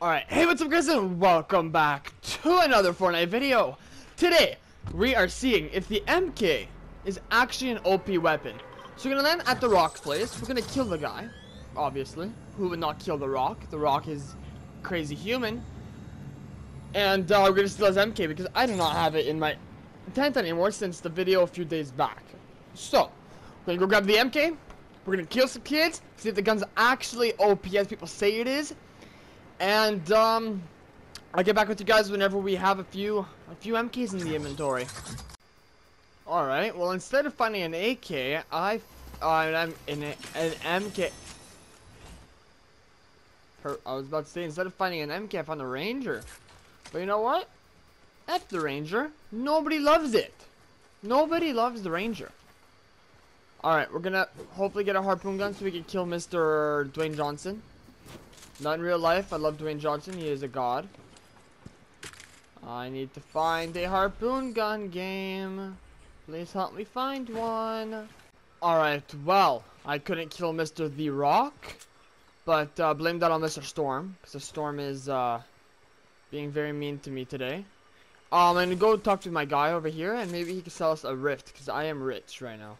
Alright, hey what's up guys and welcome back to another Fortnite video. Today, we are seeing if the MK is actually an OP weapon. So we're gonna land at the Rock place, we're gonna kill the guy, obviously. Who would not kill the Rock? The Rock is crazy human. And uh, we're gonna steal his MK because I do not have it in my tent anymore since the video a few days back. So, we're gonna go grab the MK, we're gonna kill some kids, see if the gun's actually OP as people say it is. And um, I'll get back with you guys whenever we have a few a few MKs in the inventory. All right. Well, instead of finding an AK, I uh, in an MK. Per, I was about to say instead of finding an MK, I found a Ranger. But you know what? F the Ranger. Nobody loves it. Nobody loves the Ranger. Alright, we're gonna hopefully get a harpoon gun so we can kill Mr. Dwayne Johnson. Not in real life. I love Dwayne Johnson. He is a god. I need to find a harpoon gun game. Please help me find one. Alright, well, I couldn't kill Mr. The Rock. But uh, blame that on Mr. Storm. Because the Storm is uh, being very mean to me today. Um, I'm gonna go talk to my guy over here. And maybe he can sell us a rift. Because I am rich right now.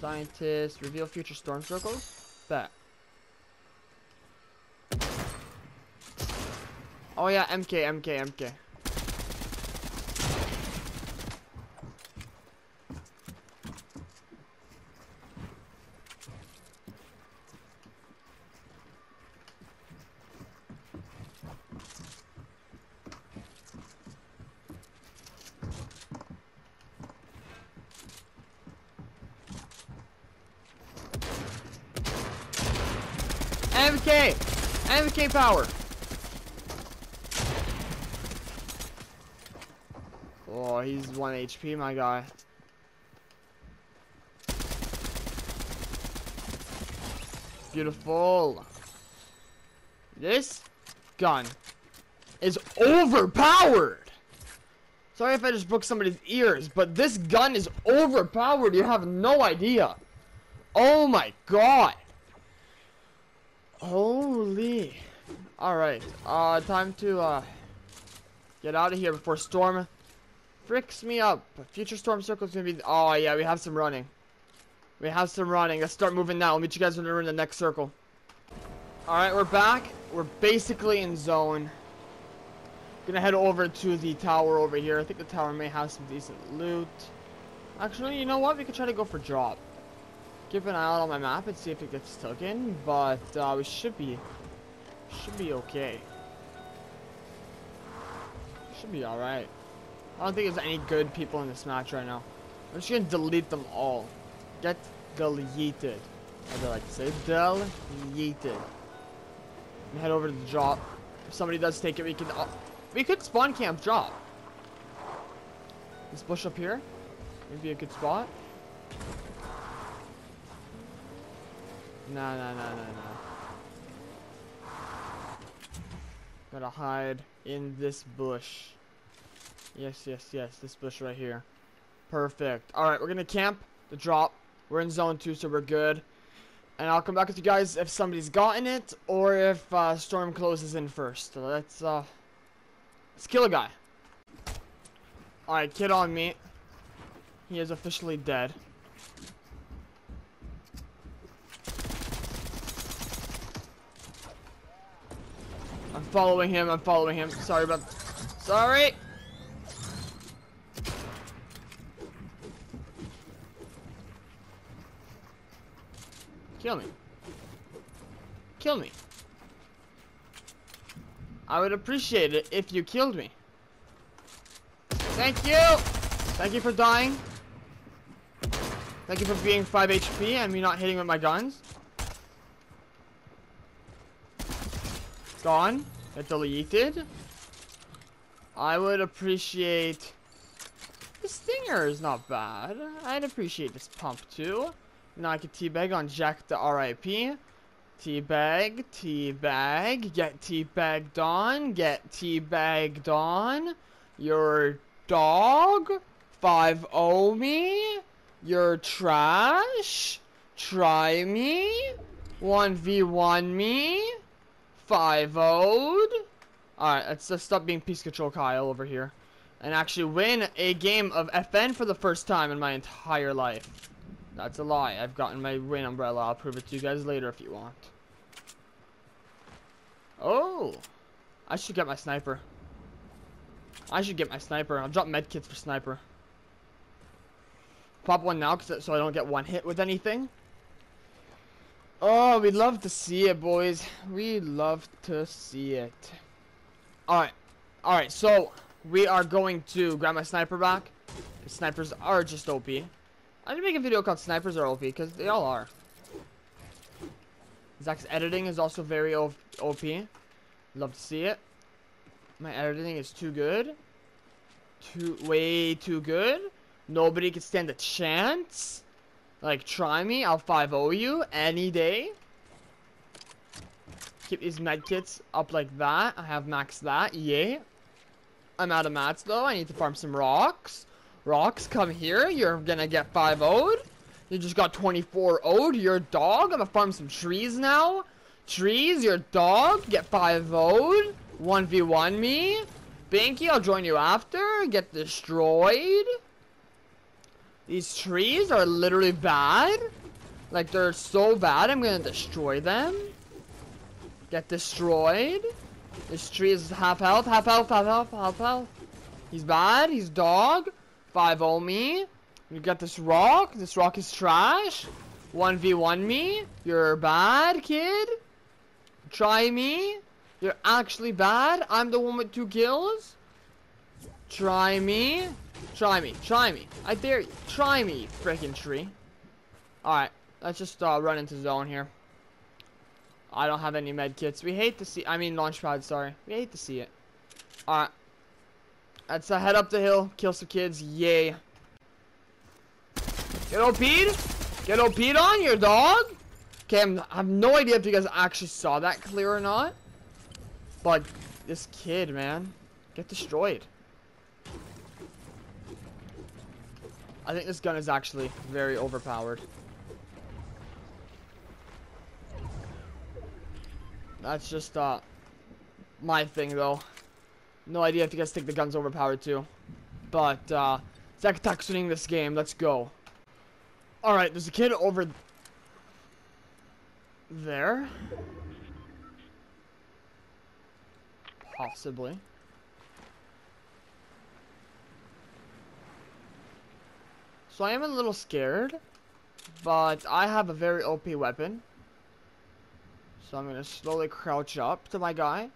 Scientist, reveal future storm circles. Bet. Oh yeah, MK, MK, MK. MK! MK power! Oh, he's 1 HP, my guy. Beautiful. This gun is overpowered. Sorry if I just broke somebody's ears, but this gun is overpowered. You have no idea. Oh my god. Holy. Alright. Uh, time to, uh, get out of here before Storm fricks me up. Future storm circle's gonna be. Oh yeah, we have some running. We have some running. Let's start moving now. I'll meet you guys when we're in the next circle. All right, we're back. We're basically in zone. Gonna head over to the tower over here. I think the tower may have some decent loot. Actually, you know what? We could try to go for drop. Keep an eye out on my map and see if it gets taken. But uh, we should be, should be okay. Should be all right. I don't think there's any good people in this match right now. I'm just gonna delete them all. Get deleted. As I like to say. Deleted. And head over to the drop. If somebody does take it, we can... Uh, we could spawn camp drop. This bush up here. Maybe a good spot. Nah, nah, nah, nah, nah. Gotta hide in this bush. Yes, yes, yes. This bush right here. Perfect. Alright, we're going to camp the drop. We're in zone 2, so we're good. And I'll come back with you guys if somebody's gotten it or if uh, Storm closes in first. Let's, uh, let's kill a guy. Alright, kid on me. He is officially dead. I'm following him, I'm following him. Sorry about... Sorry! Kill me. Kill me. I would appreciate it if you killed me. Thank you! Thank you for dying. Thank you for being 5 HP and me not hitting with my guns. Gone. Get deleted. I would appreciate... The stinger is not bad. I'd appreciate this pump too. Now I can teabag on Jack the RIP. Teabag, teabag, get teabagged on, get teabagged on. Your dog, 5-0 me. You're trash. Try me. 1v1 me. 5 0 Alright, let's just stop being Peace Control Kyle over here. And actually win a game of FN for the first time in my entire life. That's a lie. I've gotten my rain umbrella. I'll prove it to you guys later if you want. Oh! I should get my sniper. I should get my sniper. I'll drop medkits for sniper. Pop one now so I don't get one hit with anything. Oh, we'd love to see it, boys. We love to see it. Alright. Alright, so we are going to grab my sniper back. Snipers are just OP. I gonna make a video called Snipers are OP, because they all are. Zach's editing is also very OP. Love to see it. My editing is too good. Too, way too good. Nobody can stand a chance. Like, try me, I'll 5-0 you any day. Keep these medkits up like that. I have maxed that, yay. I'm out of mats though, I need to farm some rocks. Rocks, come here, you're gonna get 5 0 You just got 24 0 You're dog, I'm gonna farm some trees now. Trees, your dog, get 5 0 1v1 me. Binky, I'll join you after. Get destroyed. These trees are literally bad. Like, they're so bad, I'm gonna destroy them. Get destroyed. This tree is half health, half health, half health, half health. He's bad, he's dog. 5 me. You got this rock. This rock is trash. 1v1 me. You're bad, kid. Try me. You're actually bad. I'm the one with two kills. Try me. Try me. Try me. I dare you. Try me, freaking tree. Alright. Let's just uh, run into zone here. I don't have any med kits. We hate to see... I mean, launch pad, sorry. We hate to see it. Alright. Let's uh, head up the hill. Kill some kids. Yay. Get OP'd? Get OP'd on your dog? Okay, I'm, I have no idea if you guys actually saw that clear or not. But this kid, man. Get destroyed. I think this gun is actually very overpowered. That's just, uh, my thing, though. No idea if you guys think the gun's overpowered, too. But, uh, Zach winning this game. Let's go. Alright, there's a kid over there. Possibly. So I am a little scared, but I have a very OP weapon. So I'm going to slowly crouch up to my guy.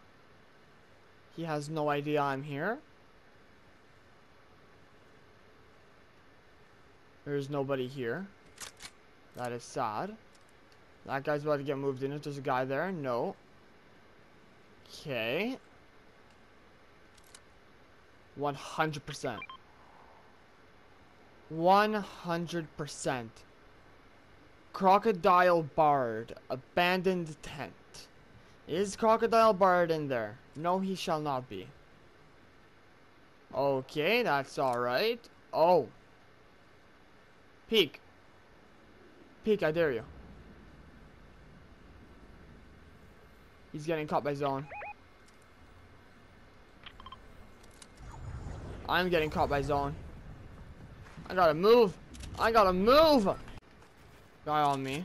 He has no idea I'm here. There's nobody here. That is sad. That guy's about to get moved in. If there's a guy there, no. Okay. 100%. 100%. Crocodile Bard. Abandoned tent. Is Crocodile Bard in there? No, he shall not be. Okay, that's alright. Oh. Peek. Peek, I dare you. He's getting caught by zone. I'm getting caught by zone. I gotta move. I gotta move. Guy on me.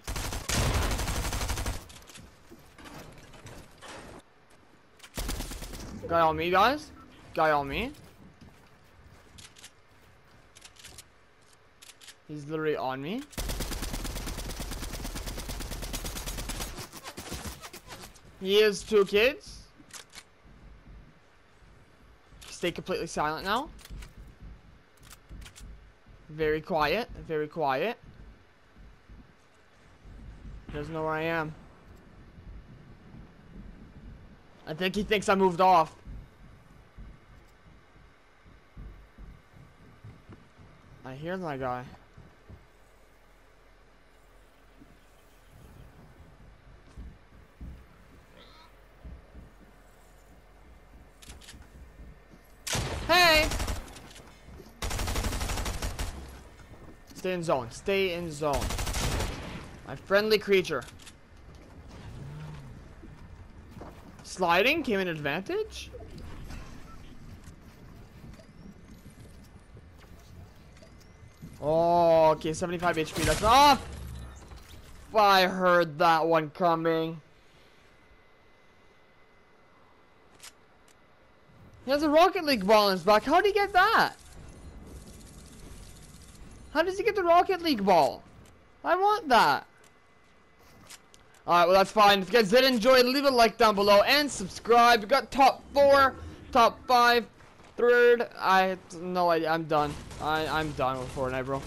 Guy on me, guys. Guy on me. He's literally on me. He has two kids. Stay completely silent now. Very quiet. Very quiet. He doesn't know where I am. I think he thinks I moved off. I hear my guy. Hey! Stay in zone. Stay in zone. My friendly creature. sliding came in advantage? Oh, okay, 75 HP. That's off. I heard that one coming. He has a Rocket League ball in his back. How did he get that? How does he get the Rocket League ball? I want that. Alright, well that's fine. If you guys did enjoy, leave a like down below and subscribe. We got top four, top five, third. I no idea. I'm done. I I'm done with Fortnite, bro.